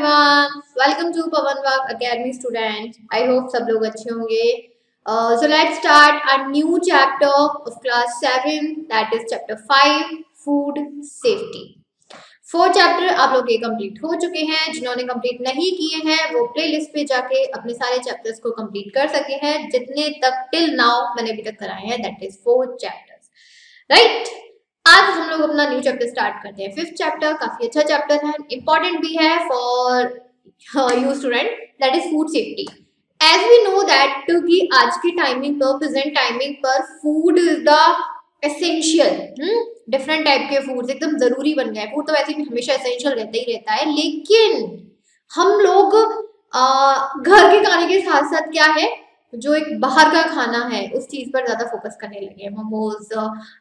Everyone welcome to Pawan Vak academy student I hope सब लोग अच्छे होंगे। So let's start a new chapter of class 7 that is chapter 5 food safety four chapter आप लोग के complete हो चुके हैं। जिन्होंने कंप्लीट नहीं किए हैं, वो प्लेलिस्ट पे जाके अपने सारे चैप्टर्स को कंप्लीट कर सके हैं। जितने तक टिल नाउ मैंने अभी तक कराए हैं that is four chapters right आज हम लोग अपना न्यू चैप्टर स्टार्ट करते हैं। फिफ्थ चैप्टर काफ़ी अच्छा चैप्टर है इंपॉर्टेंट भी है for you student that is food safety as we know that कि आज की टाइमिंग पर प्रेजेंट टाइमिंग पर food is the essential different type के फूड्स एकदम ज़रूरी बन गए फ़ूड तो वैसे भी हमेशा एसेंशियल रहता ही रहता है, लेकिन हम लोग घर के खाने के साथ साथ क्या है? जो एक बाहर का खाना है, उस चीज़ पर ज़्यादा फोकस करने लगे हैं। मोमोज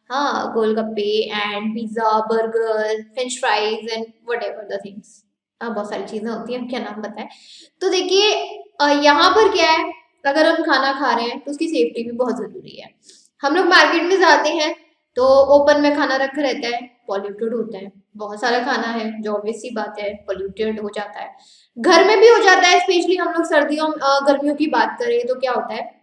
हाँ golgappe and pizza burger French fries and whatever the things हाँ बहुत सारी चीज़ें होती हैं, क्या नाम बताएँ? तो देखिए यहाँ पर क्या है, अगर हम खाना खा रहे हैं तो उसकी सेफ्टी भी बहुत ज़रूरी है। हम लोग मार्केट में जाते हैं तो ओपन में खाना रखा रहता है। पॉल्यूटेड होता है। बहुत सारा खाना है, जो ऑब्वियस सी बात है पॉल्यूटेड हो जाता है। घर में भी हो जाता है स्पेशली हम लोग सर्दियों गर्मियों की बात करें तो क्या होता है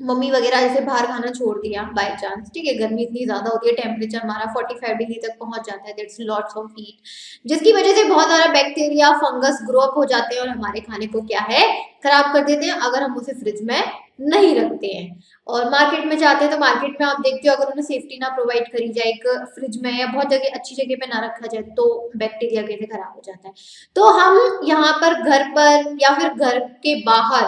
मम्मी वगैरह जैसे बाहर खाना छोड़ दिया बाय चांस ठीक है, गर्मी इतनी ज़्यादा होती है टेम्परेचर हमारा 45 डिग्री तक पहुँच जाता है दैट्स लॉट्स ऑफ़ हीट जिसकी वजह से बहुत सारा बैक्टीरिया फंगस ग्रो अप हो जाते हैं और हमारे खाने को क्या है, खराब कर देते हैं, अगर हम उसे फ्रिज में नहीं रखते हैं। और मार्केट में जाते हैं तो मार्केट में आप देखते हो, अगर उन्हें सेफ्टी ना प्रोवाइड करी जाए, एक फ्रिज में या बहुत जगह अच्छी जगह पे ना रखा जाए तो बैक्टीरिया कैसे खराब हो जाता है। तो हम यहाँ पर घर पर या फिर घर के बाहर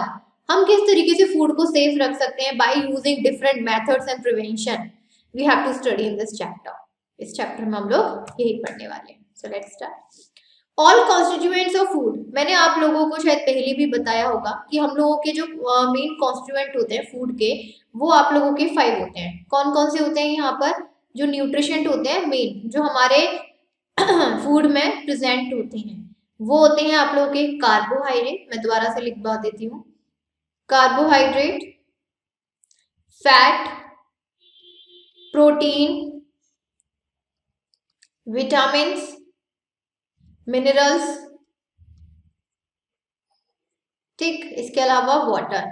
हम किस तरीके से फ़ूड को सेफ़ रख सकते हैं? By using different methods and prevention we have to study in this chapter इस चैप्टर में हम लोग यही पढ़ने वाले हैं। So let's start all constituents of food मैंने आप लोगों को शायद पहले भी बताया होगा कि हम लोगों के जो मेन uh, कॉन्स्टिट्यूएंट होते हैं फ़ूड के वो आप लोगों के फाइव होते हैं। कौन कौन से होते हैं यहाँ पर? जो न्यूट्रिशेंट होते हैं मेन जो हमारे फ़ूड में प्रेजेंट होते हैं। वो होते हैं आप लोगों के कार्बोहाइड्रेट मैं दोबारा से लिखवा देती हूँ। Carbohydrate fat protein vitamin minerals ठीक, इसके अलावा water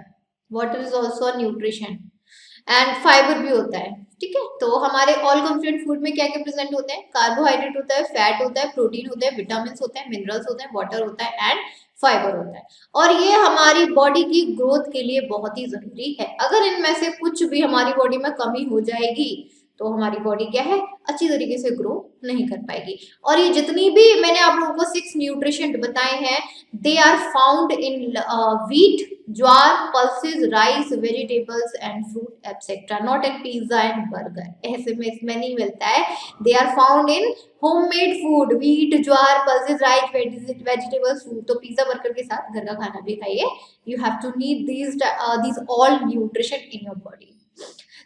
water is also nutrition and fibre भी होता है, ठीक है? तो हमारे ऑल कंप्लीट फ़ूड में क्या क्या प्रेजेंट होते हैं? कार्बोहाइड्रेट होता है फैट होता है प्रोटीन होता है विटामिन होते हैं मिनरल्स होते हैं वाटर होता है एंड फाइबर होता है। और ये हमारी बॉडी की ग्रोथ के लिए बहुत ही ज़रूरी है। अगर इनमें से कुछ भी हमारी बॉडी में कमी हो जाएगी तो हमारी बॉडी क्या है, अच्छी तरीके से ग्रो नहीं कर पाएगी। और ये जितनी भी मैंने आप लोगों को सिक्स न्यूट्रिशन बताए हैं they are found in wheat jowar, pulses, rice, vegetables and fruit, etcetera. Not in pizza and burger. ऐसे में इसमें नहीं मिलता है। They are found in homemade food wheat jowar, pulses, rice vegetables, fruit. तो pizza, burger के साथ घर का खाना भी खाइए। You have to need these these all nutrition in your body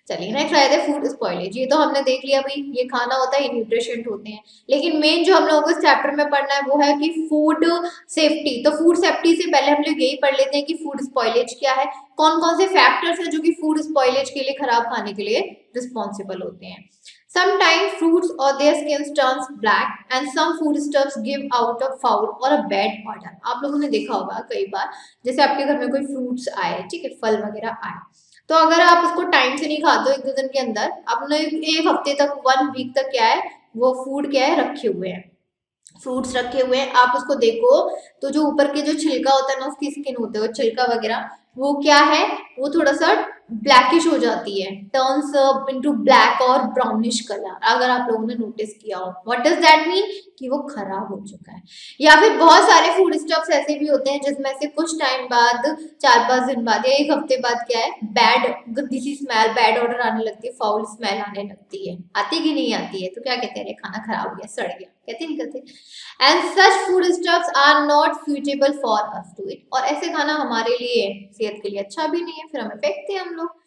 चलिए नेक्स्ट आए थे फ़ूड स्पॉइलेज ये तो हमने देख लिया भाई ये खाना होता है न्यूट्रिशन होते हैं। लेकिन मेन जो हम लोगों को इस चैप्टर में पढ़ना है वो है कि फ़ूड सेफ्टी तो फ़ूड सेफ्टी से पहले हम लोग यही पढ़ लेते हैं कि फ़ूड स्पॉइलेज क्या है। कौन कौन से फैक्टर्स हैं जो कि फ़ूड स्पॉइलेज के लिए खराब खाने के लिए रिस्पॉन्सिबल होते हैं। Sometimes fruits or their skin turns black and some foodstuffs give out a foul or a bad odor. आप लोगों ने देखा होगा कई बार जैसे आपके घर में कोई फ्रूट्स आए ठीक है फल वगैरह आए। तो अगर आप उसको टाइम से नहीं खाते हो एक दो दिन के अंदर, आपने एक हफ़्ते तक वन वीक तक क्या है, वो फ़ूड क्या है, रखे हुए हैं। फ्रूट्स रखे हुए हैं, आप उसको देखो तो जो ऊपर के जो छिलका होता है ना, उसकी स्किन होते हैं छिलका वगैरह वो क्या है? वो थोड़ा सा ब्लैकिश हो जाती है। टर्न्स इनटू ब्लैक और ब्राउनिश कलर अगर आप लोगों ने नोटिस किया हो। व्हाट डज दैट मीन कि वो खराब हो चुका है। या फिर बहुत सारे फ़ूड स्टफ्स ऐसे भी होते हैं, जिसमें से कुछ टाइम बाद, चार पाँच दिन बाद या एक हफ़्ते बाद क्या है? बैड गंदी सी स्मेल बैड ऑर्डर आने लगती है फाउल स्मेल आने लगती है। आती कि नहीं आती है? तो क्या कहते हैं? खाना खराब हो गया, सड़ गया। कहते नहीं कहते and such food stuffs are not suitable for us to eat और ऐसे खाना हमारे लिए सेहत के लिए अच्छा भी नहीं है, फिर हमें फेंकते हैं हम लोग।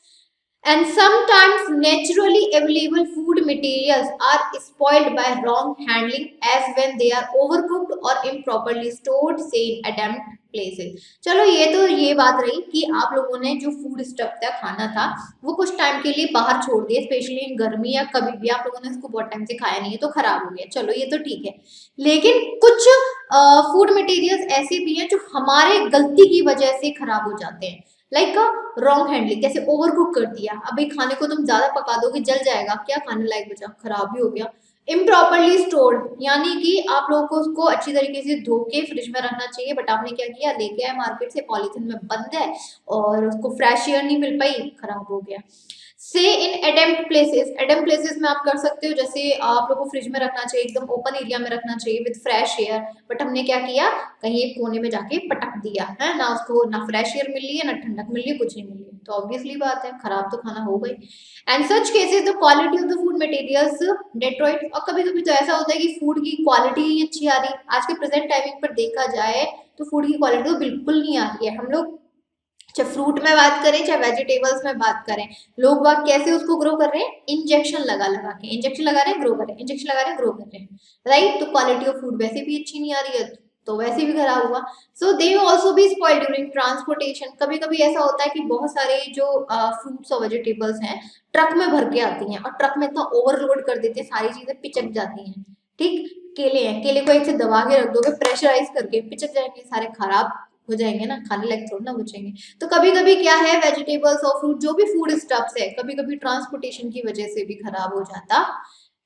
And sometimes naturally available food materials are spoiled by wrong handling as when they are overcooked or improperly stored say in adamant places चलो ये तो ये बात रही कि आप लोगों ने जो फ़ूड स्टफ़ था खाना था वो कुछ टाइम के लिए बाहर छोड़ दिए स्पेशली गर्मी या कभी भी आप लोगों ने इसको बहुत टाइम से खाया नहीं है तो खराब हो गया चलो ये तो ठीक है लेकिन कुछ फ़ूड मटेरियल्स ऐसे भी हैं जो हमारे गलती की वजह से खराब हो जाते हैं लाइक रॉन्ग हैंडलिंग कैसे ओवर कुक कर दिया अभी खाने को तुम ज़्यादा पका दोगे, जल जाएगा, क्या खाने लायक बचा, खराब भी हो गया। इम्प्रॉपरली स्टोर्ड यानी कि आप लोगों को उसको अच्छी तरीके से धो के फ्रिज में रखना चाहिए बट आपने क्या किया, लेके आए मार्केट से पॉलीथिन में बंद है, और उसको फ्रेश एयर नहीं मिल पाई, खराब हो गया। से in attempt places attempt places में आप कर सकते हो, जैसे आप लोग को फ्रिज में रखना चाहिए, एकदम ओपन एरिया में रखना चाहिए विद फ्रेश एयर बट हमने क्या किया? कहीं एक कोने में जाके पटक दिया, है ना? उसको ना फ्रेश एयर मिल रही है, ना ठंडक मिल रही है, कुछ नहीं मिल रही तो ऑब्वियसली बात है, खराब तो खाना हो गई। And such cases the quality of the food materials deteriorate और कभी कभी तो ऐसा होता है कि फ़ूड की क्वालिटी ही अच्छी आ रही। आज के प्रेजेंट टाइमिंग पर देखा जाए तो फ़ूड की क्वालिटी तो बिल्कुल नहीं आ रही है। हम लोग चाहे फ्रूट में बात करें, चाहे वेजिटेबल्स में बात करें, लोग बाग कैसे उसको ग्रो कर रहे हैं? इंजेक्शन लगा लगा के। इंजेक्शन लगा रहे हैं ग्रो कर रहे हैं। इंजेक्शन लगा रहे हैं ग्रो कर रहे हैं। राइट तो क्वालिटी ऑफ़ फ़ूड वैसे भी अच्छी नहीं आ रही है तो वैसे भी खराब हुआ। सो दे ऑल्सो भी स्पॉइल ड्यूरिंग ट्रांसपोर्टेशन कभी कभी ऐसा होता है कि बहुत सारे जो फ्रूट्स और वेजिटेबल्स हैं ट्रक में भर के आती हैं और ट्रक में इतना ओवरलोड कर देते हैं, सारी चीज़ें पिचक जाती हैं। ठीक? केले हैं। केले को एक से दबा के रख दोगे प्रेशराइज करके पिचक जाएँगे, सारे खराब हो जाएँगे ना खाने लायक थोड़ा ना बचेंगे। तो कभी कभी क्या है वेजिटेबल्स और फ्रूट जो भी फ़ूड स्टफ्स है कभी कभी ट्रांसपोर्टेशन की वजह से भी खराब हो जाता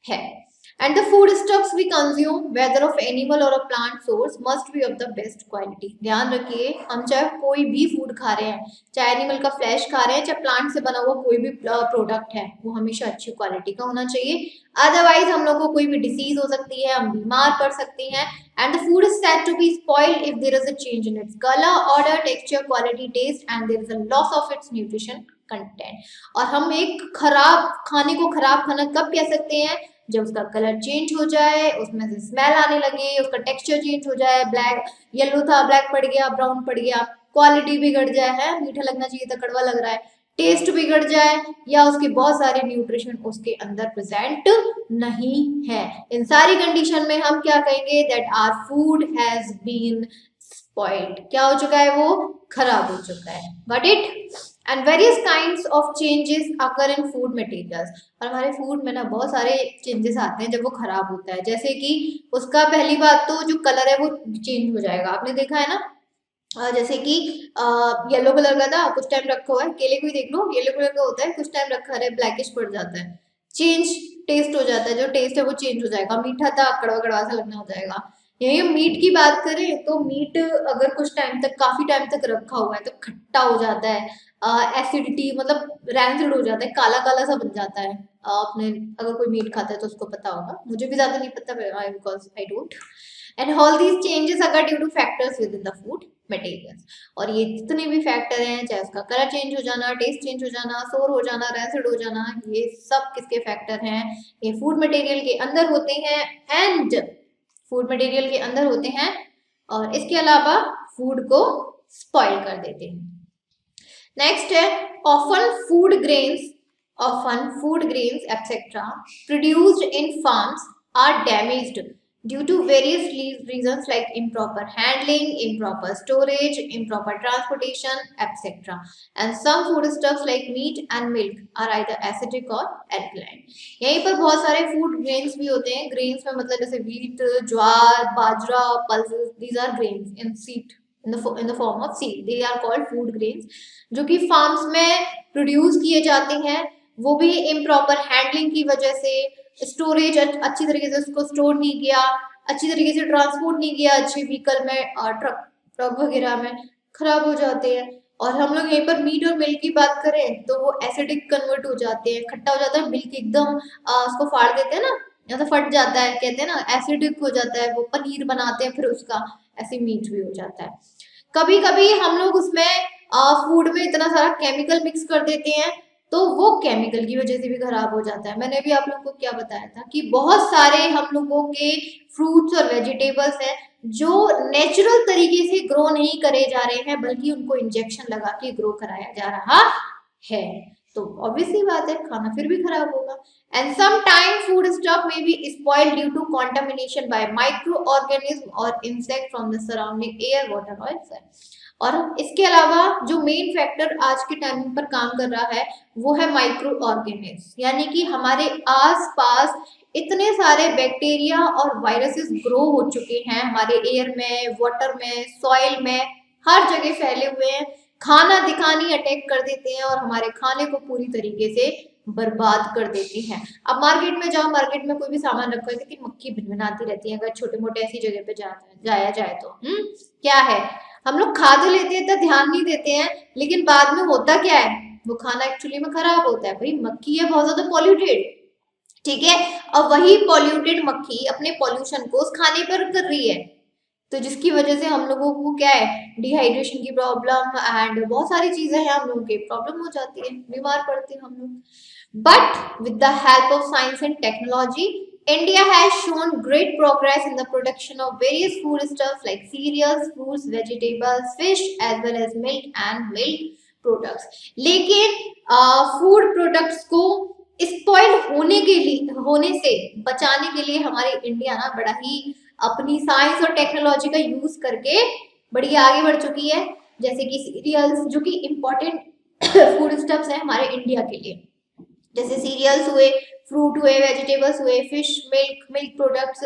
है। And the food stuffs we consume, whether of animal or a plant source, must be of the best quality. ध्यान रखिए, हम चाहे कोई भी फ़ूड खा रहे हैं, चाहे एनिमल का फ्लैश खा रहे हैं, चाहे प्लांट से बना हुआ कोई भी प्रोडक्ट है, वो हमेशा अच्छी क्वालिटी का होना चाहिए। अदरवाइज़ हम लोग को कोई भी डिसीज हो सकती है, हम बीमार पड़ सकते हैं and the food is said to be spoiled if there is a change in its color, order, texture, quality, taste and there is a loss of its nutrition content. और हम एक खराब खाने को खराब खाना कब कह सकते हैं जब उसका कलर चेंज हो जाए उसमें से स्मेल आने लगे उसका टेक्सचर चेंज हो जाए ब्लैक येलो था ब्लैक पड़ गया ब्राउन पड़ गया क्वालिटी बिगड़ जाए है मीठा लगना चाहिए था कड़वा लग रहा है टेस्ट बिगड़ जाए या उसके बहुत सारे न्यूट्रिशन उसके अंदर प्रेजेंट नहीं है। इन सारी कंडीशन में हम क्या कहेंगे? That are food has been spoiled क्या हो चुका है वो? खराब हो चुका है। But it and various kind of changes occur in food materials और हमारे फ़ूड में ना बहुत सारे चेंजेस आते हैं जब वो खराब होता है। जैसे कि उसका पहली बात तो जो कलर है वो चेंज हो जाएगा। आपने देखा है ना? जैसे कि येलो कलर का था, कुछ टाइम रखा हुआ है, केले को ही देख लो येलो कलर का होता है, कुछ टाइम रखा है ब्लैकिश पड़ जाता है। चेंज टेस्ट हो जाता है, जो टेस्ट है वो चेंज हो जाएगा। मीठा था, कड़वा कड़वा सा लगना हो जाएगा। यही मीट की बात करें तो मीट अगर कुछ टाइम तक, काफ़ी टाइम तक रखा हुआ है तो खट्टा हो जाता है एसिडिटी मतलब रैंसिड हो जाता है, काला काला सा बन जाता है। आपने अगर कोई मीट खाता है तो उसको पता होगा। मुझे भी ज़्यादा नहीं पता because I don't and all these changes अगर due to factors within the food materials और ये जितने भी फैक्टर हैं, चाहे उसका कलर चेंज हो जाना टेस्ट चेंज हो जाना सोर हो जाना रेसिड हो जाना, ये सब किसके फैक्टर हैं? ये फ़ूड मटेरियल के अंदर होते हैं एंड फ़ूड मटेरियल के अंदर होते हैं और इसके अलावा फ़ूड को स्पॉइल कर देते हैं। नेक्स्ट है often food grains often food grains etcetera produced in farms are damaged due to various reasons like improper handling, improper storage, improper transportation, etc. And some foodstuffs like meat and milk are either acidic or alkaline. यहीं पर बहुत सारे food grains भी होते हैं grains में मतलब जैसे wheat, jowar, bajra, pulses, these are grains in seed. in the in the form of seed they are called food grains जो कि farms में produce किए जाते हैं वो भी improper handling की वजह से स्टोरेज अच्छी तरीके से उसको स्टोर नहीं किया, अच्छी तरीके से ट्रांसपोर्ट नहीं किया अच्छे व्हीकल में, और ट्रक ट्रक वगैरह में, खराब हो जाते हैं। और हम लोग यहीं पर मीट और मिल्क की बात करें तो वो एसिडिक कन्वर्ट हो जाते हैं, खट्टा हो जाता है मिल्क एकदम उसको फाड़ देते हैं ना, या तो फट जाता है, कहते हैं ना एसिडिक हो जाता है, वो पनीर बनाते हैं, फिर उसका ऐसे मीट भी हो जाता है। कभी कभी हम लोग उसमें फ़ूड में इतना सारा केमिकल मिक्स कर देते हैं तो वो केमिकल की वजह से भी खराब हो जाता है। मैंने भी आप लोगों को क्या बताया था कि बहुत सारे हम लोगों के फ्रूट्स और वेजिटेबल्स हैं जो नेचुरल तरीके से ग्रो नहीं करे जा रहे हैं, बल्कि उनको इंजेक्शन लगा के ग्रो कराया जा रहा है। तो ऑब्वियसली बात है, खाना फिर भी खराब होगा। And some time food stuff may be spoil due to contamination by microorganism और insect from the surrounding air water oil और इसके अलावा जो मेन फैक्टर आज के टाइम पर काम कर रहा है, वो है माइक्रो ऑर्गेनिज यानी कि हमारे आसपास इतने सारे बैक्टीरिया और वायरसेस ग्रो हो चुके हैं हमारे एयर में वाटर में सॉइल में, हर जगह फैले हुए हैं। खाना दिखानी अटैक कर देते हैं और हमारे खाने को पूरी तरीके से बर्बाद कर देती हैं। अब मार्केट में जाओ मार्केट में कोई भी सामान रखो है लेकिन मक्खी भिनभिनाती रहती है, अगर छोटे मोटे ऐसी जगह पे जाया जाए तो। हम्म क्या है? हम लोग खा तो लेते हैं तो ध्यान नहीं देते हैं, लेकिन बाद में होता क्या है? वो खाना एक्चुअली में खराब होता है। भाई, मक्खी है बहुत ज़्यादा पॉल्यूटेड ठीक है? और वही पॉल्यूटेड मक्खी अपने पॉल्यूशन को उस खाने पर कर रही है। तो जिसकी वजह से हम लोगों को क्या है? डिहाइड्रेशन की प्रॉब्लम एंड बहुत सारी चीज़ें हैं हम लोगों के। प्रॉब्लम हो जाती है, बीमार पड़ते हैं हम लोग। But with the help of science and technology India has shown great progress in the production of various foodstuffs like cereals, fruits, vegetables, fish as well as milk and milk products. लेकिन uh, products को spoil होने के लिए होने से बचाने के लिए हमारे इंडिया ना बड़ा ही अपनी साइंस और टेक्नोलॉजी का यूज़ करके बड़ी आगे बढ़ चुकी है जैसे कि सीरियल्स जो कि इम्पोर्टेंट फ़ूड स्टफ्स है हमारे इंडिया के लिए जैसे सीरियल्स हुए फ्रूट हुए, वेजिटेबल्स हुए, फ़िश, मिल्क मिल्क प्रोडक्ट्स,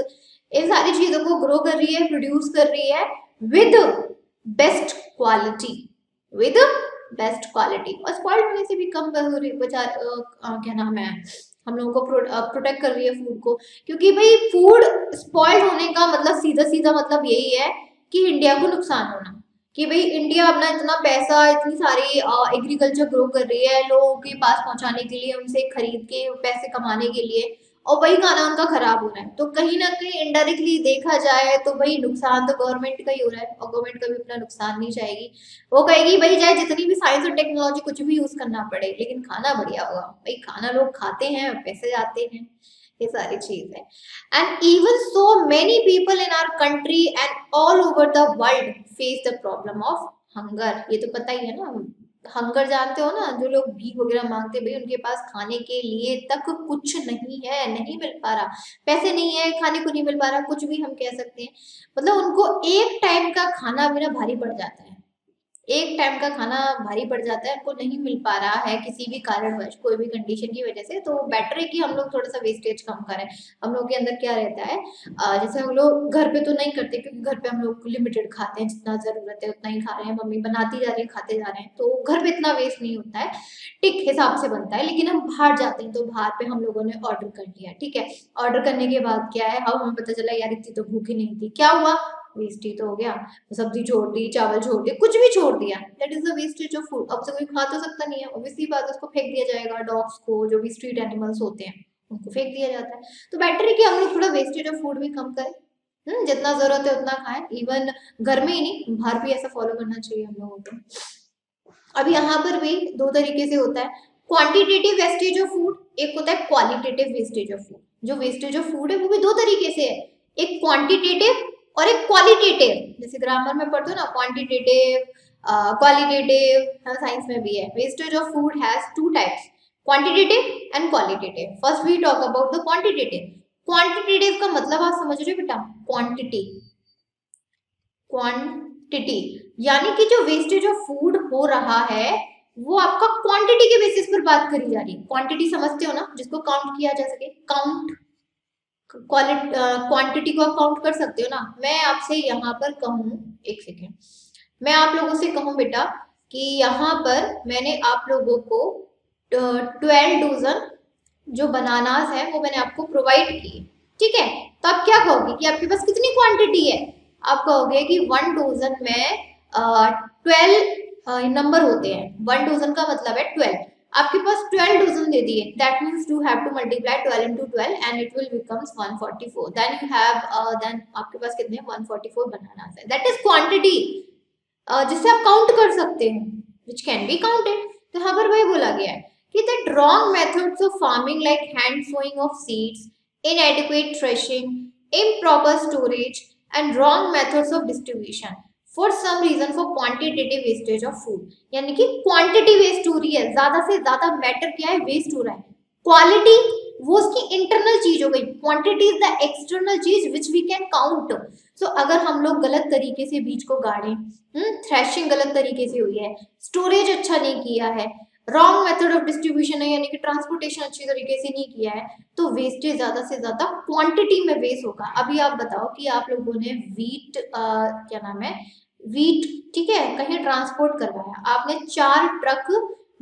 इन सारी चीज़ों को ग्रो कर रही है प्रोड्यूस कर रही है with best quality with best quality और स्पॉइल होने से भी कम बचा क्या नाम है, हम लोगों को प्रोटेक्ट कर रही है फ़ूड को, क्योंकि भाई फ़ूड स्पॉइल होने का मतलब सीधा सीधा मतलब यही है कि इंडिया को नुकसान होना। कि भाई इंडिया अपना इतना पैसा, इतनी सारी एग्रीकल्चर ग्रो कर रही है लोगों के पास पहुँचाने के लिए, उनसे खरीद के, पैसे कमाने के लिए और वही खाना उनका खराब हो रहा है। तो कहीं ना कहीं इनडायरेक्टली देखा जाए तो भाई नुकसान तो गवर्नमेंट का ही हो रहा है और गवर्नमेंट का भी अपना नुकसान नहीं चाहेगी वो कहेगी, भाई चाहे जितनी भी साइंस और टेक्नोलॉजी कुछ भी यूज़ करना पड़े, लेकिन खाना बढ़िया होगा। भाई खाना लोग खाते हैं, पैसे जाते हैं, ये सारी चीज़ है। And even so many people in our country and all over the world face the problem of hunger ये तो पता ही है ना हंगर जानते हो ना, जो लोग भीख वगैरह मांगते भाई उनके पास खाने के लिए तक कुछ नहीं है, नहीं मिल पा रहा। पैसे नहीं है, खाने को नहीं मिल पा रहा, कुछ भी हम कह सकते हैं। मतलब उनको एक टाइम का खाना बिना भारी पड़ जाता है। एक टाइम का खाना भारी पड़ जाता है उनको नहीं मिल पा रहा है किसी भी कारणवश, कोई भी कंडीशन की वजह से तो बेटर है कि हम लोग थोड़ा सा वेस्टेज कम करें। हम लोग के अंदर क्या रहता है जैसे हम लोग घर पे तो नहीं करते, क्योंकि घर पे हम लोग लिमिटेड खाते हैं, जितना ज़रूरत है उतना ही खा रहे हैं, मम्मी बनाती जा रही है, खाते जा रहे हैं तो घर पे इतना वेस्ट नहीं होता है। टिक हिसाब से बनता है, लेकिन हम बाहर जाते हैं तो बाहर पे हम लोगों ने ऑर्डर कर लिया, ठीक है? ऑर्डर करने के बाद क्या है हम हमें पता चला, यार इतनी तो भूखी नहीं थी। क्या हुआ? वेस्टेज तो हो गया। सब्ज़ी छोड़ दी चावल छोड़ दिया कुछ भी छोड़ दिया। That is the wastage of food अब से कोई खा तो सकता नहीं है। ऑब्वियसली बात उसको फेंक दिया जाएगा डॉग्स को, जो भी स्ट्रीट एनिमल्स होते हैं, उनको फेंक दिया जाता है। तो बेटर है कि हम लोग थोड़ा वेस्टेज ऑफ़ फ़ूड भी कम करें। हम्म जितना ज़रूरत है उतना खाएँ। इवन घर में ही नहीं, बाहर भी ऐसा फॉलो करना चाहिए हम लोगों को। अब यहाँ पर भी दो तरीके से होता है। क्वांटिटेटिव वेस्टेज ऑफ़ फ़ूड एक होता है क्वालिटेटिव वेस्टेज ऑफ़ फ़ूड जो वेस्टेज ऑफ़ फ़ूड है, वो भी दो तरीके से है। एक क्वांटिटेटिव और एक क्वालिटेटिव जैसे ग्रामर में पढ़ते हो ना क्वांटिटेटिव क्वालिटेटिव साइंस में भी है। Wastage of food has two types quantitative and qualitative first we talk about the quantitative quantitative का मतलब आप समझ रहे हो बेटा? क्वांटिटी क्वांटिटी यानी कि जो वेस्टेज ऑफ़ फ़ूड हो रहा है, वो आपका क्वांटिटी के बेसिस पर बात करी जा रही है। क्वांटिटी समझते हो ना? जिसको काउंट किया जा सके। काउंट क्वांटिटी को आप काउंट कर सकते हो ना। मैं आपसे यहाँ पर कहूँ, एक सेकेंड मैं आप लोगों से कहूँ बेटा कि यहाँ पर मैंने आप लोगों को ट्वेल्व डोजन जो बनानास है, वो मैंने आपको प्रोवाइड किए। ठीक है? तो आप क्या कहोगे कि आपके पास कितनी क्वांटिटी है? आप कहोगे कि वन डोजन में ट्वेल्व नंबर होते हैं। वन डोजन का मतलब है ट्वेल्व आपके पास 12 डजन दे दिए. That means you have to multiply 12 into 12 and it will becomes 144 then you have then आपके पास कितने 144 बनाना है. दैट इज़ क्वांटिटी जिसे आप काउंट कर सकते हैं व्हिच कैन बी काउंटेड तो यहाँ पर वही बोला गया है कि that wrong methods of farming like hand sowing of seeds inadequate threshing, improper storage and wrong methods of distribution. For some reason for quantitative wastage of food यानी कि क्वांटिटी वेस्ट हो रही है ज़्यादा से ज़्यादा मैटर क्या है? वेस्ट हो रहा है। क्वालिटी वो उसकी इंटरनल चीज़ हो गई। Quantity is the external cheese which we can count so अगर हम लोग गलत तरीके से बीज को गाड़े थ्रेशिंग हम्म, गलत तरीके से हुई है स्टोरेज अच्छा नहीं किया है रॉन्ग मेथड ऑफ़ डिस्ट्रीब्यूशन है यानी कि ट्रांसपोर्टेशन अच्छी तरीके से नहीं किया है तो वेस्टेज ज़्यादा से ज़्यादा क्वांटिटी में वेस्ट होगा। अभी आप बताओ कि आप लोगों ने वीट आ, क्या नाम है? वीट ठीक है कहीं ट्रांसपोर्ट करवाया। आपने चार ट्रक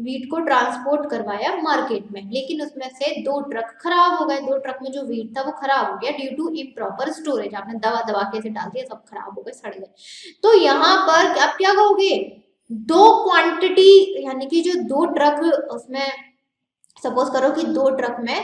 वीट को ट्रांसपोर्ट करवाया मार्केट में लेकिन उसमें से दो ट्रक खराब हो गए। दो ट्रक में जो वीट था वो खराब हो गया ड्यू टू इम्प्रॉपर स्टोरेज आपने दवा दवा के डाल दिया सब खराब हो गए सड़ गए। तो यहाँ पर आप क्या कहोगे? दो क्वांटिटी यानी कि जो दो ट्रक उसमें सपोज़ करो कि दो ट्रक में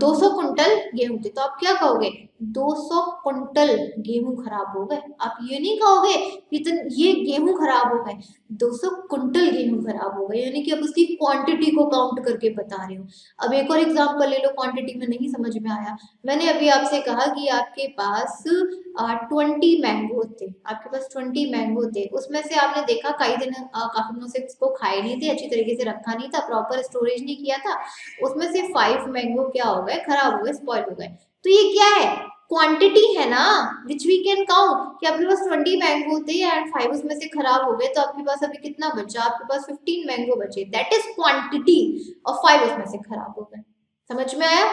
दो सौ कुंटल गेहूँ थे तो आप क्या कहोगे? 200 कुंटल गेहूँ खराब हो गए। आप ये नहीं कहोगे कि ये गेहूँ खराब हो गए। 200 कुंटल गेहूँ खराब हो गए, यानी कि अब उसकी क्वांटिटी को काउंट करके बता रहे हो। अब एक और एग्जांपल ले लो क्वांटिटी में नहीं समझ में आया। मैंने अभी आपसे कहा कि आपके पास ट्वेंटी मैंगो थे। आपके पास ट्वेंटी मैंगो थे। उसमें से आपने देखा, कई दिन काफ़ी दिनों से उसको खाए नहीं थे, अच्छी तरीके से रखा नहीं था प्रॉपर स्टोरेज नहीं किया था। उसमें से फाइव मैंगो क्या हो गए, खराब हो गए स्पॉइल हो गए। तो ये क्या है? क्वांटिटी है ना विच वी कैन काउंट कि आपके पास ट्वेंटी मैंगो थे एंड फाइव उसमें से खराब हो गए तो आपके पास अभी कितना बचा? आपके पास फिफ्टीन मैंगो बचे। दैट इज़ क्वांटिटी और फाइव उसमें से खराब हो गए। समझ में आया?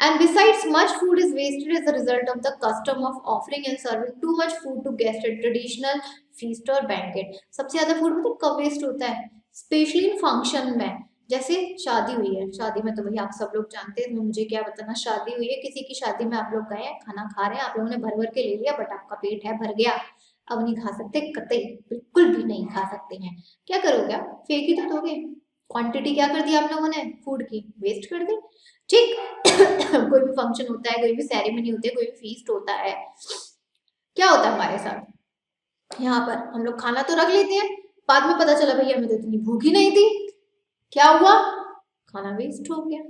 And besides, much food is wasted as a result of the custom of offering and serving too much food to guests at traditional feast or banquet. सबसे ज़्यादा फ़ूड मतलब कब वेस्ट होता है? स्पेशली इन फ़ंक्शन में। जैसे शादी हुई है। शादी में तो भाई आप सब लोग जानते हैं मुझे क्या बताना, शादी हुई है, किसी की शादी में आप लोग गए खाना खा रहे हैं, आप लोगों ने भर भर के ले लिया बट आपका पेट है, भर गया। अब नहीं खा सकते, कतई, बिल्कुल भी नहीं खा सकते हैं। क्या करोगे आप? फेंक ही तो दोगे। क्वांटिटी क्या कर दी आप लोगों ने? फ़ूड की। वेस्ट कर दी? ठीक। कोई भी फ़ंक्शन होता है, कोई भी सेरेमनी होती है, कोई भी फीस्ट होता है, क्या होता है हमारे साथ? यहाँ पर हम लोग खाना तो रख लेते हैं। बाद में पता चला, भैया, हमें तो इतनी भूख ही नहीं थी। क्या हुआ? खाना वेस्ट हो गया।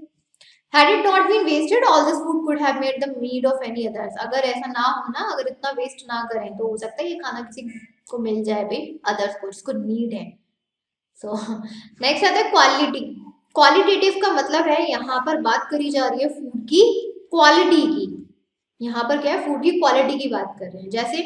Had it not been wasted, all this food could have made the meal of any others. अगर ऐसा ना हो ना अगर इतना वेस्ट ना करें तो हो सकता है ये खाना किसी को मिल जाए भाई अदर्स को जिसको नीड है। सो नेक्स्ट आता है क्वालिटी क्वालिटेटिव का मतलब है यहाँ पर बात करी जा रही है फ़ूड की क्वालिटी की। यहाँ पर क्या है? फ़ूड की क्वालिटी की बात कर रहे हैं। जैसे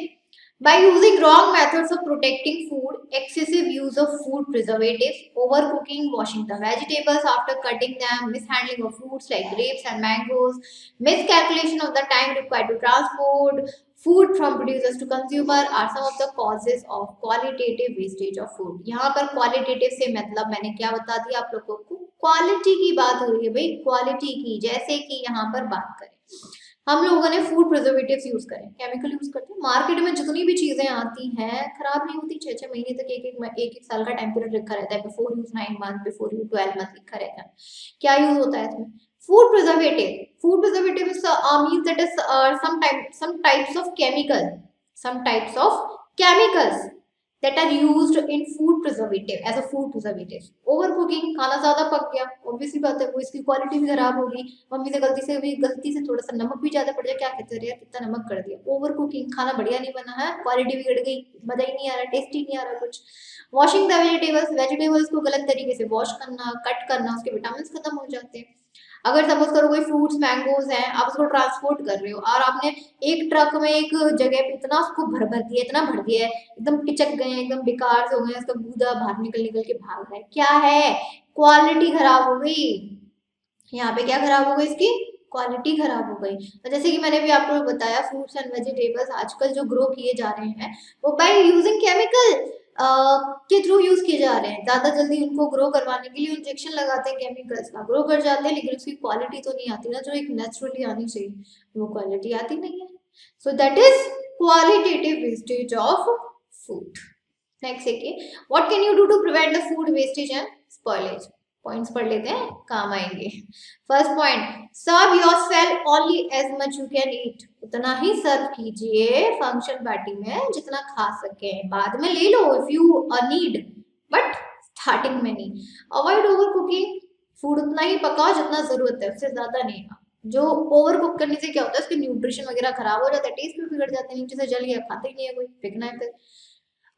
By using wrong methods of protecting food, excessive use of food preservatives, overcooking, washing the vegetables after cutting them, mishandling of fruits like grapes and mangoes, miscalculation of the time required to transport food from producers to consumer are some of the causes of qualitative wastage of food. यहाँ पर qualitative से मतलब मैंने क्या बता दिया आप लोगों को क्वालिटी की बात हो रही है भाई क्वालिटी की जैसे कि यहाँ पर बात करें हम लोगों ने फ़ूड प्रिजर्वेटिव यूज़ करें केमिकल यूज़ करते हैं। मार्केट में जितनी भी चीज़ें आती हैं, खराब नहीं होती छह छह महीने तक एक एक एक एक साल का टाइम पीरियड लिखा रहता है। Before use nine month before use twelve month लिखा रहता है। क्या यूज़ होता है इसमें? Food preservative food preservative means that is some types of chemical some types of chemicals that are used in food preservative, as a food preservative. Over खाना ज़्यादा पक गया ऑब्वियसली बात है, वो इसकी क्वालिटी भी खराब होगी, मम्मी से गलती से भी, गलती से थोड़ा सा नमक भी ज़्यादा पड़ जाए क्या कहते हैं यार, कितना नमक कर दिया। ओवर कुकिंग खाना बढ़िया नहीं बना है क्वालिटी बिगड़ गई, मज़ा ही नहीं आ रहा टेस्ट ही नहीं आ रहा कुछ। वॉशिंग द वेजिटेबल्स वेजिटेबल्स को गलत तरीके से वॉश करना कट करना, उसके विटामिन खत्म हो जाते हैं। अगर सपोज़ करो कोई फ्रूट्स मैंगोज हैं, आप उसको ट्रांसपोर्ट कर रहे हो और आपने एक ट्रक में एक जगह पे इतना उसको भर भर दिया, इतना भर दिया है, एकदम पिचक गए, एकदम बेकार से हो गए इसका बूदा बाहर निकल निकल के भाग रहा है। क्या है? क्वालिटी खराब हो गई। यहाँ पे क्या खराब हो गई इसकी? क्वालिटी खराब हो गई। तो जैसे कि मैंने भी आपको बताया फ्रूट्स एंड वेजिटेबल्स आजकल जो ग्रो किए जा रहे हैं, वो by using chemical through use किए जा रहे हैं। ज़्यादा जल्दी उनको ग्रो करवाने के लिए इंजेक्शन लगाते हैं केमिकल्स का। ग्रो कर जाते हैं, लेकिन उसकी क्वालिटी तो नहीं आती ना, जो एक नेचुरली आनी चाहिए, वो क्वालिटी आती नहीं है। So that is qualitative wastage of food next देखिए what can you do to prevent the food wastage and spoilage points पढ़ लेते हैं, काम आएँगे। First point serve yourself only as much you can eat उतना ही सर्व कीजिए फ़ंक्शन पार्टी में जितना खा सके। बाद में ले लो if you need but starting में नहीं। अवॉइड ओवर कुकिंग फ़ूड उतना ही पकाओ जितना ज़रूरत है, उससे ज़्यादा नहीं। जो ओवर कुक करने से क्या होता है, उसके न्यूट्रिशन वगैरह खराब हो जाता है टेस्ट भी बिगड़ जाते हैं, नीचे से जल गया, खाते ही नहीं है कोई, फेंकना है फिर।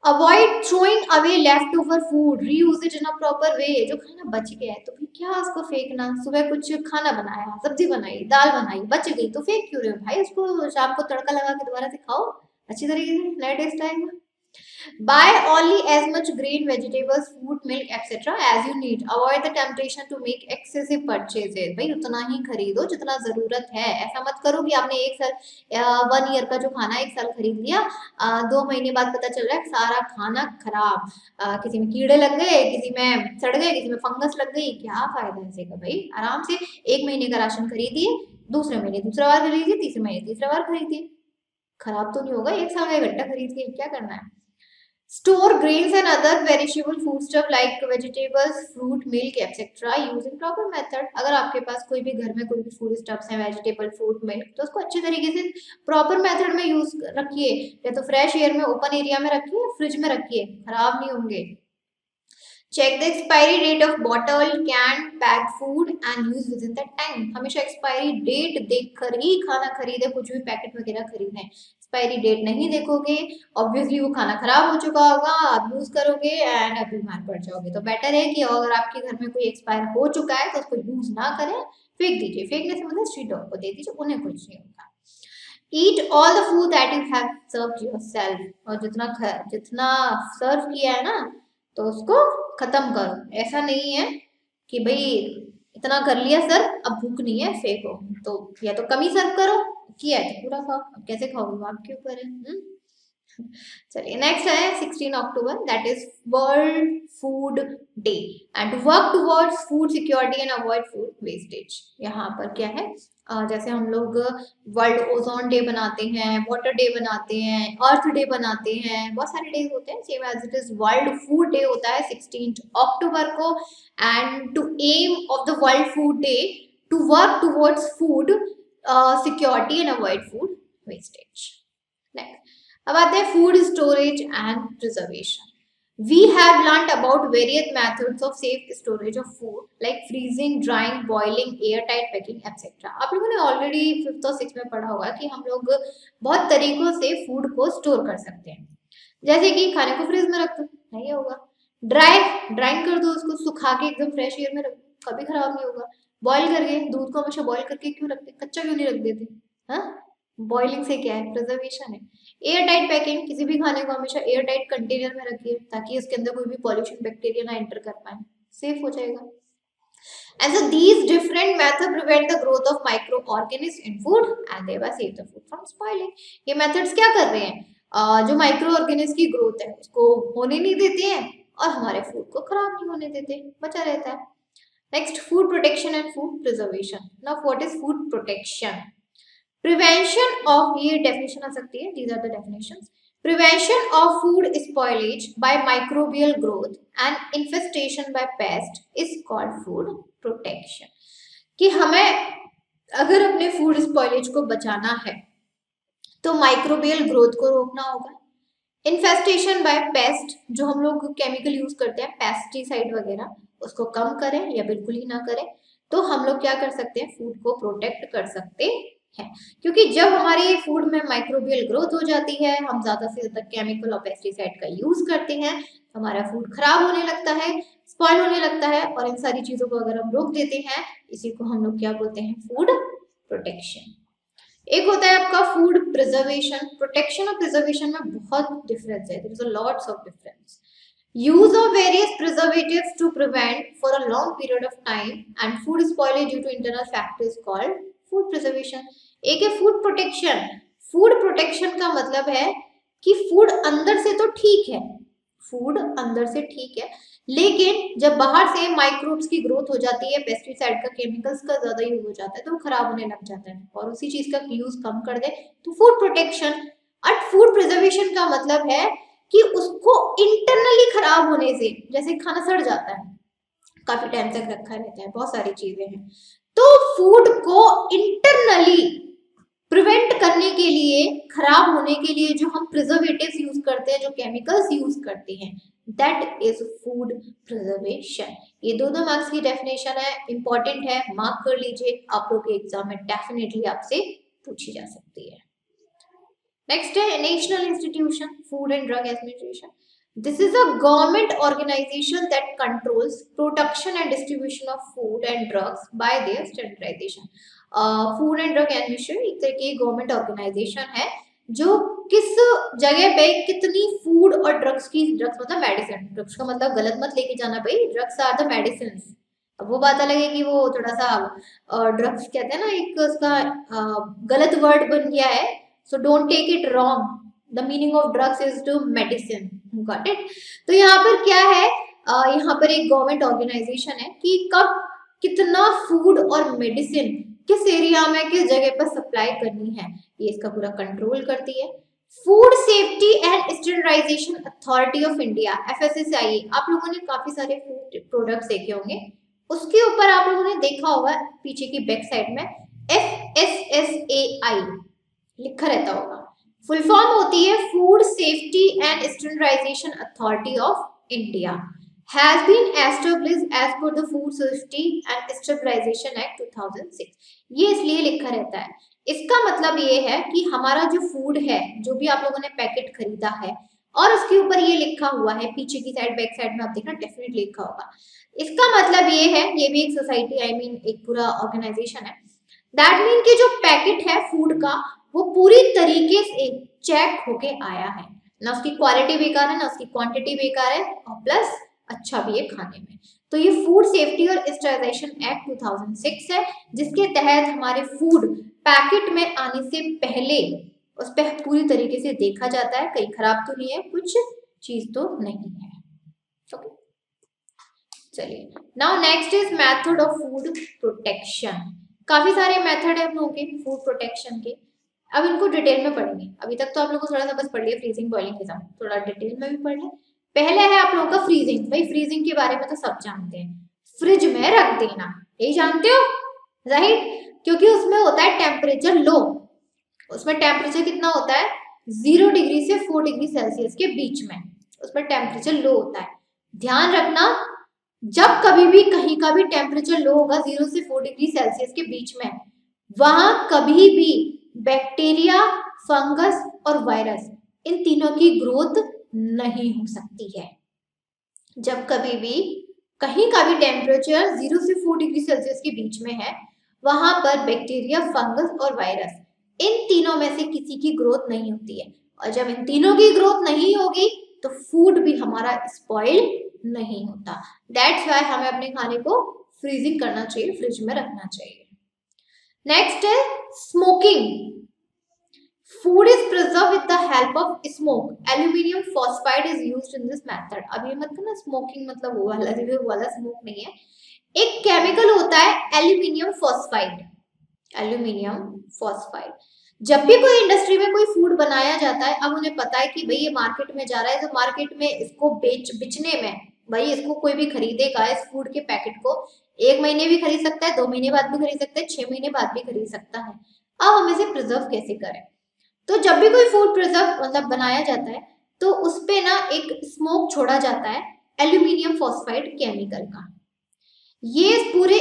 Avoid throwing away leftover food reuse it in a proper way जो खाना बच गया है तो फिर क्या उसको फेंकना? सुबह कुछ खाना बनाया, सब्ज़ी बनाई, दाल बनाई, बच गई तो फेंक क्यों रहे हो भाई? उसको शाम को तड़का लगा के दोबारा से खाओ। अच्छी तरीके से, नया टेस्ट आएगा। Buy only as much grain, vegetables, fruit, milk, etc. as you need. Avoid the temptation to make excessive purchases. भाई उतना ही खरीदो जितना ज़रूरत है ऐसा मत करो कि आपने एक साल वन ईयर का जो खाना एक साल खरीद लिया आ, दो महीने बाद पता चल रहा है सारा खाना खराब आ, किसी में कीड़े लग गए किसी में सड़ गए किसी में फंगस लग गई क्या फ़ायदा ऐसे का भाई आराम से एक महीने का राशन खरीदिए दूसरे महीने दूसरा बार खरीदिए तीसरे महीने तीसरा बार खरीदिए खराब तो नहीं होगा एक साल का इकट्ठा खरीद के क्या करना है Store grains and other perishable foodstuff like vegetables, fruit, milk, etc. using proper method. अगर आपके पास कोई भी घर में कोई भी फ़ूड स्टफ्स हैं वेजिटेबल फ्रूट मिल्क तो उसको अच्छे तरीके से प्रॉपर मेथड में यूज़ रखिए या तो फ्रेश एयर में ओपन एरिया में रखिए फ्रिज में रखिए खराब नहीं होंगे check the expiry date of bottle can pack food and use within that time हमेशा एक्सपायरी डेट देखकर ही खाना खरीदे कुछ भी पैकेट वगैरह खरीदें एक्सपायरी डेट नहीं देखोगे ऑब्वियसली वो खाना खराब हो चुका होगा, आप यूज़ करोगे एंड आप बीमार पड़ जाओगे। तो बेटर है कि अगर आपके घर में कोई एक्सपायर हो चुका है तो उसको यूज़ ना करें। फेंक दीजिए। फेंकने से मतलब स्ट्रीट डॉग को दे दीजिए, उन्हें कुछ नहीं होगा eat all the food that you have serve yourself और जितना जितना सर्व किया है ना तो उसको खत्म करो। ऐसा नहीं है कि भाई, इतना कर लिया सर, अब भूख नहीं है, फेंको। तो या तो कमी सर्व करो किया है तो पूरा खाओ। अब कैसे खाओगे? आपके ऊपर है हम्म? चलिए नेक्स्ट है sixteen October that is world food day and work towards food security and avoid food wastage यहाँ पर क्या है? uh, जैसे हम लोग वर्ल्ड ओजोन डे बनाते हैं वाटर डे बनाते हैं अर्थ डे बनाते हैं बहुत सारे डेज़ होते हैं same as it is world food day होता है सिक्सटीन अक्टूबर को and to aim of the world food day to work towards food security and avoid food wastage next अब आते हैं food storage and preservation we have learnt about various methods of safe storage of food, like freezing, drying, boiling, airtight packing etc आप लोगों ने already fifth और six में पढ़ा होगा कि हम लोग बहुत तरीकों से फ़ूड को स्टोर कर सकते हैं। जैसे कि खाने को फ्रिज में रख दो, नहीं होगा। ड्राई ड्राइंग कर दो उसको, सुखा के एकदम फ्रेश एयर में रख दो, कभी खराब नहीं होगा। बॉईल करके दूध को हमेशा बॉईल करके क्यों रखते? कच्चा क्यों नहीं रख देते? हाँ? बॉइलिंग से क्या है? प्रिजर्वेशन है। एयर टाइट पैकिंग किसी भी खाने को हमेशा एयर टाइट कंटेनर में रखिए ताकि उसके अंदर कोई भी पॉल्यूशन बैक्टीरिया ना एंटर कर पाए। सेफ़ हो जाएगा। And so these different methods prevent the growth of microorganisms in food and thereby save the food from spoiling. ये methods क्या कर रहे हैं? uh, जो माइक्रो की ग्रोथ है उसको होने नहीं देते हैं और हमारे फ़ूड को खराब नहीं होने देते बचा रहता है। Next food protection and food preservation now what is food protection prevention of ये डेफिनेशन आ सकती है these are the definitions prevention of food spoilage by microbial growth and infestation by pest is called food protection. कि हमें अगर अपने food spoilage को बचाना है तो माइक्रोबियल ग्रोथ को रोकना होगा। इन्फेस्टेशन बाय पेस्ट जो हम लोग केमिकल यूज़ करते हैं पेस्टिसाइड वगैरह उसको कम करें या बिल्कुल ही ना करें तो हम लोग क्या कर सकते हैं फ़ूड को प्रोटेक्ट कर सकते हैं। क्योंकि जब हमारे फ़ूड में माइक्रोबियल ग्रोथ हो जाती है, हम ज़्यादा से ज़्यादा केमिकल और पेस्टिसाइड का यूज़ करते हैं तो हमारा फ़ूड खराब होने लगता है स्पॉइल होने लगता है और इन सारी चीज़ों को अगर हम रोक देते हैं, इसी को हम लोग क्या बोलते हैं फ़ूड प्रोटेक्शन एक होता है आपका फ़ूड प्रिजर्वेशन प्रोटेक्शन और प्रिजर्वेशन में बहुत डिफरेंस है lots of difference use of various preservatives to prevent for a long period of time, and food spoilage due to internal factors called food preservation. एक है फ़ूड प्रोटेक्शन फ़ूड प्रोटेक्शन का मतलब है कि food अंदर से तो ठीक है। फ़ूड अंदर से ठीक है। लेकिन जब बाहर से माइक्रोब्स की ग्रोथ हो जाती है पेस्टिसाइड का केमिकल्स का ज़्यादा यूज़ हो जाता है तो खराब होने लग जाता है। और उसी चीज़ का यूज़ कम कर दे। तो फ़ूड प्रोटेक्शन और फ़ूड प्रिजर्वेशन का मतलब है कि उसको इंटरनली खराब होने से, जैसे खाना सड़ जाता है, काफ़ी टाइम तक रखा रहता है, बहुत सारी चीज़ें हैं। तो फ़ूड को इंटरनली प्रिवेंट करने के लिए, खराब होने के लिए जो हम प्रिजर्वेटिव्स यूज़ करते हैं, जो केमिकल्स यूज़ करते हैं दैट इज़ फ़ूड प्रिजर्वेशन ये दोनों मार्क्स की डेफिनेशन है इंपॉर्टेंट है मार्क कर लीजिए, आप लोग के एग्ज़ाम में डेफिनेटली आपसे पूछी जा सकती है। नेक्स्ट है national institution food and drug administration This is a government organization that controls production and distribution of food and drugs by their standardization. Food and drug administration एक तरह की गवर्नमेंट ऑर्गेनाइजेशन है, जो किस जगह पे कितनी फ़ूड और ड्रग्स की ड्रग्स मतलब मेडिसिन ड्रग्स का मतलब गलत मत लेके जाना भाई। ड्रग्स आर द मेडिसिन अब वो बात अलग है कि वो थोड़ा सा ड्रग्स कहते हैं ना, एक उसका गलत वर्ड बन गया है। So don't take it wrong the meaning of drugs is to medicine got it तो यहाँ पर क्या है? uh, यहाँ पर एक गवर्नमेंट ऑर्गेनाइजेशन है कि कब कितना फ़ूड और मेडिसिन किस एरिया में किस जगह पर सप्लाई करनी है? ये इसका पूरा कंट्रोल करती है। Food safety and standardization authority of India F आप लोगों ने काफ़ी सारे फ़ूड प्रोडक्ट्स देखे होंगे। उसके ऊपर आप लोगों ने देखा होगा पीछे की बैक साइड में F S S A I लिखा रहता होगा। फुल फॉर्म होती है food safety and standardization authority of India has been established as per the Food Safety and Stabilization Act 2006. ये इसलिए लिखा रहता है। इसका मतलब ये है कि हमारा जो फ़ूड है, जो भी आप लोगों ने पैकेट खरीदा है, और उसके ऊपर ये लिखा हुआ है, पीछे की साइड बैक साइड में आप देखना डेफिनेटली लिखा होगा। इसका मतलब ये है, ये भी एक सोसाइटी आई मीन एक पूरा ऑर्गेनाइजेशन है। दैट मीन कि जो पैकेट है फ़ूड का वो पूरी तरीके से चेक होके आया है। ना उसकी क्वालिटी बेकार है, ना उसकी क्वांटिटी बेकार है और प्लस अच्छा भी है खाने में। तो ये फ़ूड सेफ्टी और स्टराइजेशन एक्ट 2006 है, जिसके तहत हमारे फ़ूड पैकेट में आने से पहले उस पर पूरी तरीके से देखा जाता है, कहीं खराब तो नहीं है, कुछ चीज़ तो नहीं है। ओके चलिए। Now next is method of food protection काफ़ी सारे मेथड है हम लोगों के फ़ूड प्रोटेक्शन के। अब इनको डिटेल में पढ़ेंगे। अभी तक तो आप लोगों को थोड़ा सा बस पढ़ लिया फ्रीजिंग बॉइलिंग के साथ। थोड़ा डिटेल में भी पढ़ लें पहले है आप लोगों का फ्रीजिंग भाई फ्रीजिंग के बारे में तो सब जानते हैं। फ्रिज में रख देना। यही जानते हो? राइट क्योंकि उसमें होता है टेम्परेचर लो उसमें टेम्परेचर कितना होता है? ज़ीरो डिग्री से फोर डिग्री सेल्सियस के बीच में। उसमें टेम्परेचर लो होता है। ध्यान रखना, जब कभी भी, कहीं का भी टेम्परेचर लो होगा ज़ीरो से फोर डिग्री सेल्सियस के बीच में, वहाँ कभी भी बैक्टीरिया, फंगस और वायरस, इन तीनों की ग्रोथ नहीं हो सकती है। जब कभी भी, कहीं का भी टेम्परेचर ज़ीरो से फोर डिग्री सेल्सियस के बीच में है, वहाँ पर बैक्टीरिया, फंगस और वायरस, इन तीनों में से किसी की ग्रोथ नहीं होती है। और जब इन तीनों की ग्रोथ नहीं होगी तो फ़ूड भी हमारा स्पॉइल नहीं होता। दैट्स वाई हमें अपने खाने को फ्रीजिंग करना चाहिए फ्रिज में रखना चाहिए। नेक्स्ट है smoking Food is preserved with the help of smoke. Aluminium phosphide is used in this method. अब ये मत करना स्मोकिंग मतलब वो वाला वो वाला स्मोक नहीं है एक केमिकल होता है एल्यूमिनियम फॉस्फाइड एल्यूमिनियम फॉस्फाइड जब भी कोई इंडस्ट्री में कोई फ़ूड बनाया जाता है, अब उन्हें पता है कि भाई ये मार्केट में जा रहा है तो मार्केट में इसको बेच, बिचने में, भाई इसको कोई भी खरीदेगा, इस फ़ूड के पैकेट को एक महीने भी खरीद सकता है, दो महीने बाद भी खरीद सकता है, छह महीने बाद भी खरीद सकता है। अब हम इसे प्रिजर्व कैसे करें? तो जब भी कोई फ़ूड प्रिजर्व मतलब बनाया जाता है तो उस पे ना एक स्मोक छोड़ा जाता है एल्यूमिनियम फॉस्फाइड केमिकल का। ये पूरे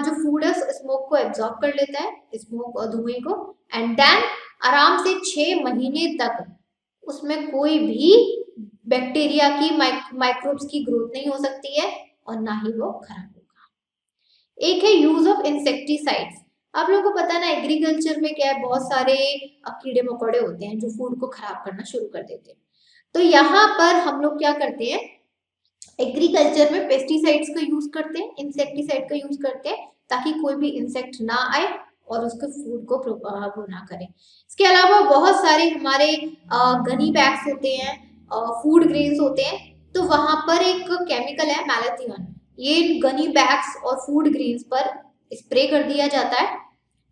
जो फ़ूड है स्मोक को एब्जॉर्ब कर लेता है स्मोक और धुएँ को एंड देन आराम से छ महीने तक उसमें कोई भी बैक्टीरिया की माइक्रोब्स की ग्रोथ नहीं हो सकती है, और ना ही वो खराब एक है यूज़ ऑफ़ इंसेक्टिसाइड्स आप लोगों को पता ना एग्रीकल्चर में क्या है, बहुत सारे कीड़े मकोड़े होते हैं जो फ़ूड को खराब करना शुरू कर देते हैं। तो यहाँ पर हम लोग क्या करते हैं एग्रीकल्चर में पेस्टिसाइड्स का यूज़ करते हैं इंसेक्टिसाइड का यूज़ करते हैं, ताकि कोई भी इंसेक्ट ना आए और उसके फ़ूड को वो ना करे। इसके अलावा बहुत सारे हमारे गनी बैग्स होते हैं फ़ूड ग्रेन्स होते हैं तो वहाँ पर एक केमिकल है मैलेथियन ये गनी बैग्स और फ़ूड ग्रीन्स पर स्प्रे कर दिया जाता है,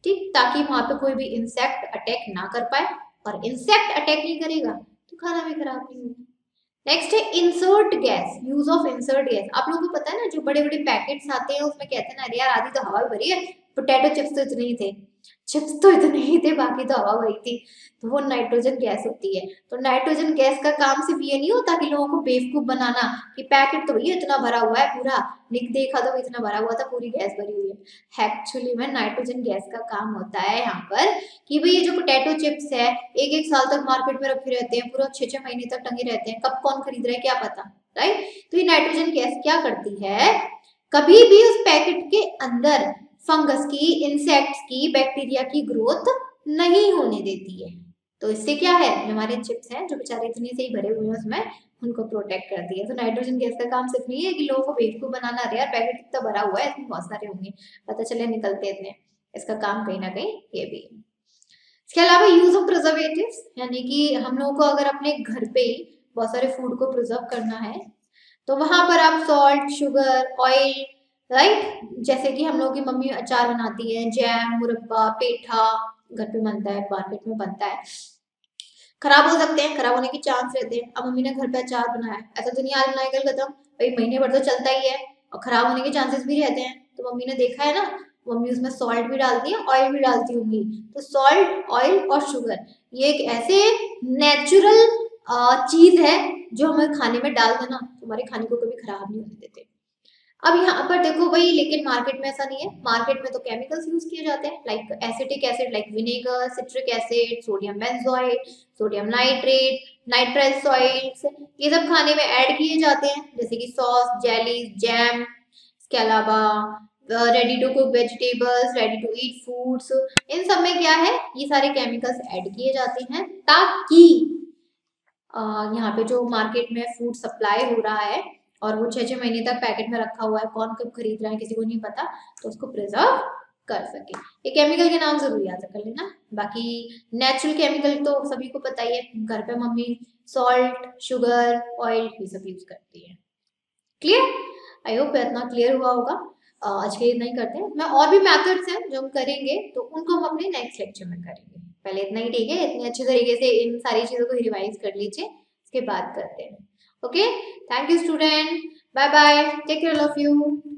ठीक? ताकि वहाँ पे कोई भी इंसेक्ट अटैक ना कर पाए। और इंसेक्ट अटैक नहीं करेगा तो खाना भी खराब नहीं होगा। नेक्स्ट है insert gas use of insert gas आप लोगों को पता है ना, जो बड़े बड़े पैकेट्स आते हैं, उसमें कहते हैं ना अरे यार, आधी तो हवा भरी है। पोटैटो चिप्स तो इतने ही थे। चिप्स तो इतने ही थे, बाकी तो हवा वही थी। तो वो नाइट्रोजन गैस होती है। तो नाइट्रोजन गैस का काम सिर्फ़ ये नहीं होता कि लोगों को बेवकूफ़ बनाना कि पैकेट तो भैया इतना भरा हुआ है, पूरा निक देखा तो इतना भरा हुआ था, पूरी गैस भरी हुई है। एक्चुअली में नाइट्रोजन गैस का काम होता है यहाँ पर कि भाई ये जो पोटैटो चिप्स है एक एक साल तक मार्केट में रखे रहते हैं, पूरा छह छह महीने तक टंगे रहते हैं, कब कौन खरीद रहे हैं क्या पता राइट तो ये नाइट्रोजन गैस क्या करती है? कभी भी उस पैकेट के अंदर फंगस की इंसेक्ट्स की बैक्टीरिया की ग्रोथ नहीं होने देती है। तो इससे क्या है? हमारे चिप्स हैं जो बेचारे इतने से ही भरे हुए हैं उसमें, उनको प्रोटेक्ट करती है तो नाइट्रोजन गैस का काम सिर्फ़ नहीं है कि लोगों को बेवकूफ़ बनाना रहे यार पैकेट इतना भरा हुआ है इसमें बहुत सारे होंगे। पता चले निकलते इतने। इसका काम कहीं ना कहीं ये भी है। इसके अलावा यूज़ ऑफ़ प्रिजर्वेटिव यानी कि हम लोगों को अगर अपने घर पे ही बहुत सारे फ़ूड को प्रिजर्व करना है तो वहाँ पर आप सॉल्ट शुगर ऑयल राइट जैसे कि हम लोग की मम्मी अचार बनाती है, जैम, मुरब्बा, पेठा, घर पे बनता है मार्केट में बनता है। खराब हो सकते हैं, खराब होने की चांस रहते हैं। अब मम्मी ने घर पे अचार बनाया ऐसा तो नहीं आज बनाया कल खत्म। भाई, महीने भर तो चलता ही है। और खराब होने के चांसेस भी रहते हैं। तो मम्मी ने देखा है ना, मम्मी उसमें सॉल्ट भी डालती है ऑयल भी डालती होंगी। तो सॉल्ट ऑयल और शुगर ये एक ऐसे नेचुरल चीज़ है जो हमें खाने में डाल देना तो हमारे खाने को कभी खराब नहीं होने देते। अब यहाँ पर देखो भाई, लेकिन मार्केट में ऐसा नहीं है। मार्केट में तो केमिकल्स यूज़ किए जाते हैं like acetic acid like vinegar citric acid sodium benzoate sodium nitrate nitrile oils ये सब खाने में ऐड किए जाते हैं। जैसे कि सॉस जेली जैम इसके अलावा ready to cook vegetables ready to eat foods इन सब में क्या है? ये सारे केमिकल्स ऐड किए जाते हैं ताकि यहाँ पे जो मार्केट में फ़ूड सप्लाई हो रहा है और वो छः छः महीने तक पैकेट में रखा हुआ है, कौन कब खरीद रहा है, किसी को नहीं पता तो उसको प्रिजर्व कर सके। ये केमिकल के नाम ज़रूर याद कर लेना। बाकी नेचुरल केमिकल तो सभी को पता ही है, घर पे मम्मी सॉल्ट शुगर ऑयल ये सब यूज़ करती है। क्लियर आई होप इतना क्लियर हुआ होगा। आज के इतना ही करते हैं। मैं और भी मेथड्स हैं जो हम करेंगे तो उनको हम अपने नेक्स्ट लेक्चर में करेंगे। पहले इतना ही ठीक है, इतने अच्छे तरीके से इन सारी चीज़ों को रिवाइज कर लीजिए, इसके बाद करते हैं। Okay? Thank you student. Bye bye take care of you